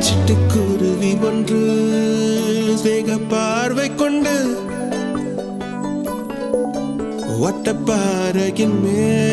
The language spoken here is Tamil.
சிட்டுக்குருவி ஒன்று வேக பார்வை கொண்டு வட்டப்பாறையின் மேல்